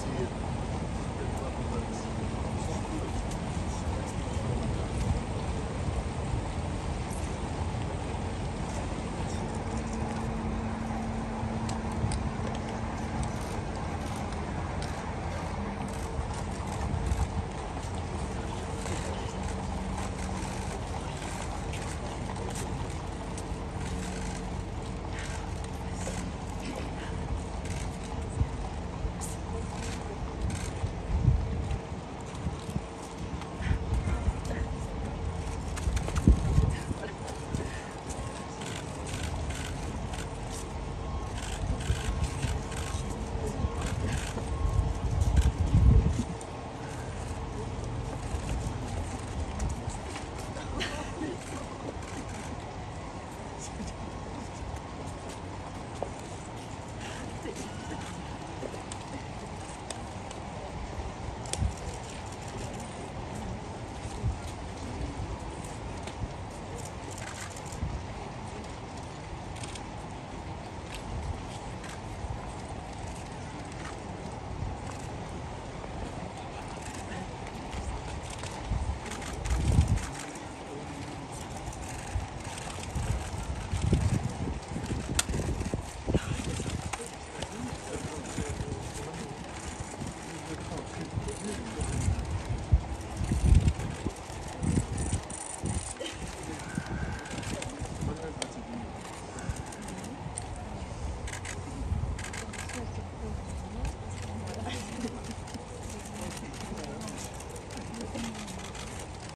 see it.